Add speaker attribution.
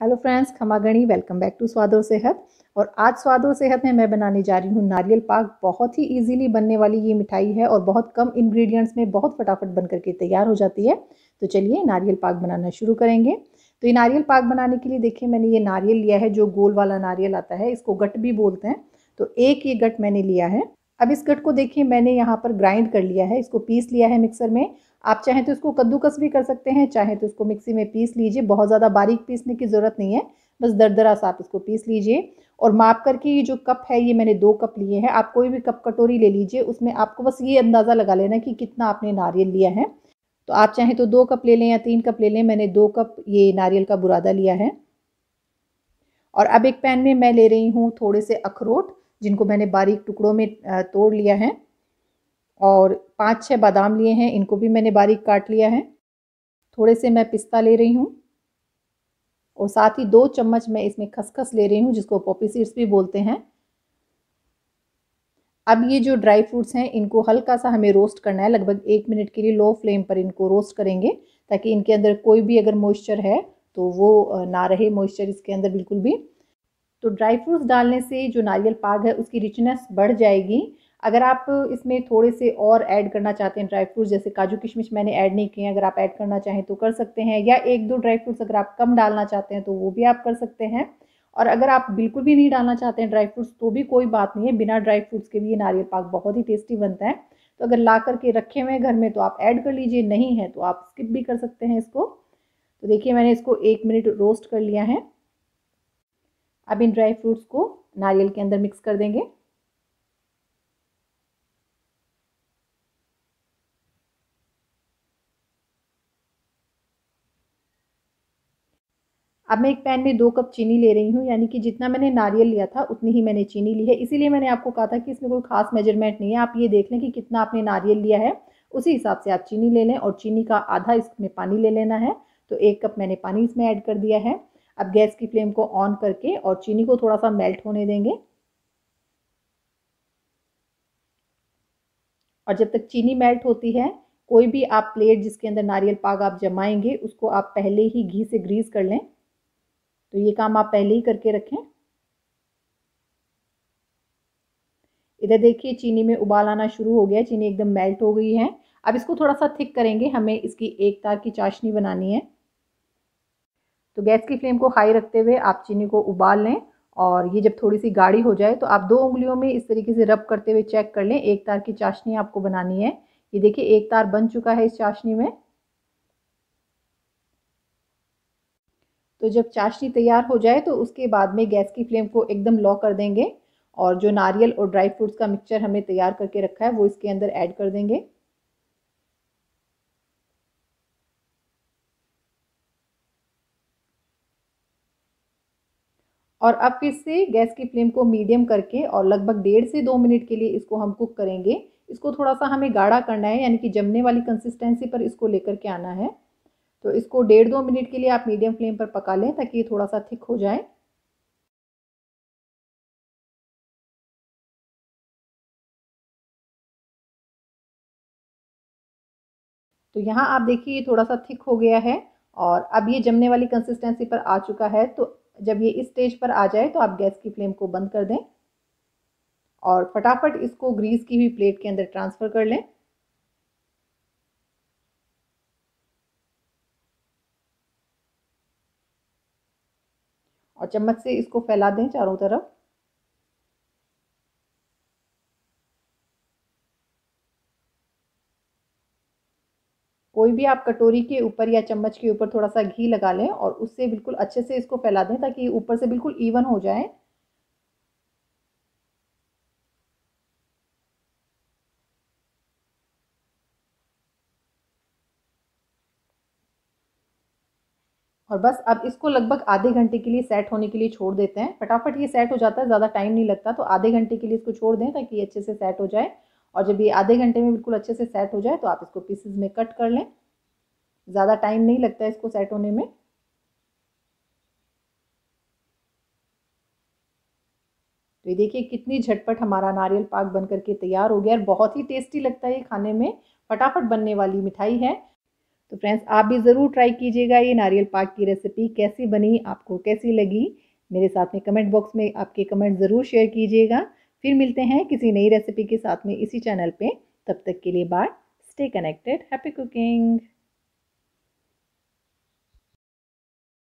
Speaker 1: Hello friends खमागणी welcome back to स्वाद और सेहत और आज स्वाद और सेहत में मैं बनाने जा रही हूँ नारियल पाक। बहुत ही इजीली बनने वाली ये मिठाई है और बहुत कम इंग्रेडिएंट्स में बहुत फटाफट बन करके तैयार हो जाती है। तो चलिए नारियल पाक बनाना शुरू करेंगे। तो ये नारियल पाक बनाने के लिए देखिए, मैंने ये नारियल लिया है, जो गोल वाला नारियल आता है, इसको गट भी बोलते हैं। तो एक ये गट मैंने लिया है। अब इस गट को देखिए, मैंने यहाँ पर ग्राइंड कर लिया है, इसको पीस लिया है मिक्सर में। आप चाहें तो इसको कद्दूकस भी कर सकते हैं, चाहें तो इसको मिक्सी में पीस लीजिए। बहुत ज़्यादा बारीक पीसने की ज़रूरत नहीं है, बस दरदरा सा आप इसको पीस लीजिए। और माप करके ये जो कप है, ये मैंने दो कप लिए हैं, आप कोई भी कप कटोरी ले लीजिए, उसमें आपको बस ये अंदाज़ा लगा लेना कि कितना आपने नारियल लिया है। तो आप चाहें तो दो कप ले लें या तीन कप ले लें, मैंने दो कप ये नारियल का बुरादा लिया है। और अब एक पैन में मैं ले रही हूँ थोड़े से अखरोट, जिनको मैंने बारीक टुकड़ों में तोड़ लिया है। और पाँच छः बादाम लिए हैं, इनको भी मैंने बारीक काट लिया है। थोड़े से मैं पिस्ता ले रही हूँ। और साथ ही दो चम्मच मैं इसमें खसखस ले रही हूँ, जिसको पॉपी सीड्स भी बोलते हैं। अब ये जो ड्राई फ्रूट्स हैं, इनको हल्का सा हमें रोस्ट करना है। लगभग एक मिनट के लिए लो फ्लेम पर इनको रोस्ट करेंगे, ताकि इनके अंदर कोई भी अगर मॉइस्चर है तो वो ना रहे मॉइस्चर इसके अंदर बिल्कुल भी। तो ड्राई फ्रूट्स डालने से जो नारियल पाग है, उसकी रिचनेस बढ़ जाएगी। अगर आप इसमें थोड़े से और ऐड करना चाहते हैं ड्राई फ्रूट्स जैसे काजू किशमिश मैंने ऐड नहीं किए अगर आप ऐड करना चाहें तो कर सकते हैं, या एक दो ड्राई फ्रूट्स अगर आप कम डालना चाहते हैं तो वो भी आप कर सकते हैं। और अगर आप बिल्कुल भी नहीं डालना चाहते हैं ड्राई फ्रूट्स तो भी कोई बात नहीं है, बिना ड्राई फ्रूट्स के भी ये नारियल पाक बहुत ही टेस्टी बनता है। तो अगर ला करके रखे हुए हैं घर में तो आप ऐड कर लीजिए, नहीं है तो आप स्किप भी कर सकते हैं इसको। तो देखिए मैंने इसको एक मिनट रोस्ट कर लिया है। अब इन ड्राई फ्रूट्स को नारियल के अंदर मिक्स कर देंगे। अब मैं एक पैन में दो कप चीनी ले रही हूँ, यानी कि जितना मैंने नारियल लिया था, उतनी ही मैंने चीनी ली है। इसीलिए मैंने आपको कहा था कि इसमें कोई खास मेज़रमेंट नहीं है। आप ये देख लें कि कितना आपने नारियल लिया है, उसी हिसाब से आप चीनी ले लें और चीनी का आधा इसमें पानी ले लेना है। तो एक कप मैंने पानी इसमें ऐड कर दिया है। अब गैस की फ्लेम को ऑन करके और चीनी को थोड़ा सा मेल्ट होने देंगे। और जब तक चीनी मेल्ट होती है, कोई भी आप प्लेट जिसके अंदर नारियल पाग आप जमाएँगे, उसको आप पहले ही घी से ग्रीस कर लें। तो ये काम आप पहले ही करके रखें। इधर देखिए, चीनी में उबाल आना शुरू हो गया चीनी एकदम मेल्ट हो गई है। अब इसको थोड़ा सा थिक करेंगे। हमें इसकी एक तार की चाशनी बनानी है। तो गैस की फ्लेम को हाई रखते हुए आप चीनी को उबाल लें और ये जब थोड़ी सी गाढ़ी हो जाए तो आप दो उंगलियों में इस तरीके से रब करते हुए चेक कर लें। एक तार की चाशनी आपको बनानी है। ये देखिए, एक तार बन चुका है इस चाशनी में। तो जब चाशनी तैयार हो जाए तो उसके बाद में गैस की फ्लेम को एकदम लो कर देंगे और जो नारियल और ड्राई फ्रूट्स का मिक्सचर हमने तैयार करके रखा है, वो इसके अंदर ऐड कर देंगे। और अब फिर से गैस की फ्लेम को मीडियम करके और लगभग डेढ़ से दो मिनट के लिए इसको हम कुक करेंगे। इसको थोड़ा सा हमें गाढ़ा करना है, यानी कि जमने वाली कंसिस्टेंसी पर इसको लेकर के आना है। तो इसको डेढ़ दो मिनट के लिए आप मीडियम फ्लेम पर पका लें ताकि ये थोड़ा सा थिक हो जाए। तो यहाँ आप देखिए ये थोड़ा सा थिक हो गया है और अब ये जमने वाली कंसिस्टेंसी पर आ चुका है। तो जब ये इस स्टेज पर आ जाए तो आप गैस की फ्लेम को बंद कर दें और फटाफट इसको ग्रीस की हुई प्लेट के अंदर ट्रांसफ़र कर लें। और चम्मच से इसको फैला दें चारों तरफ़। कोई भी आप कटोरी के ऊपर या चम्मच के ऊपर थोड़ा सा घी लगा लें और उससे बिल्कुल अच्छे से इसको फैला दें ताकि ऊपर से बिल्कुल इवन हो जाए। और बस अब इसको लगभग आधे घंटे के लिए सेट होने के लिए छोड़ देते हैं। फटाफट ये सेट हो जाता है, ज़्यादा टाइम नहीं लगता तो आधे घंटे के लिए इसको छोड़ दें ताकि ये अच्छे से सेट हो जाए। और जब ये आधे घंटे में बिल्कुल अच्छे से सेट हो जाए तो आप इसको पीसेज में कट कर लें। ज़्यादा टाइम नहीं लगता है इसको सेट होने में। तो ये देखिए कितनी झटपट हमारा नारियल पाक बनकर के तैयार हो गया और बहुत ही टेस्टी लगता है ये खाने में। फटाफट बनने वाली मिठाई है। तो फ्रेंड्स आप भी ज़रूर ट्राई कीजिएगा ये नारियल पाक की रेसिपी कैसी बनी, आपको कैसी लगी? मेरे साथ में कमेंट बॉक्स में आपके कमेंट ज़रूर शेयर कीजिएगा। फिर मिलते हैं किसी नई रेसिपी के साथ में इसी चैनल पे। तब तक के लिए bye stay connected happy cooking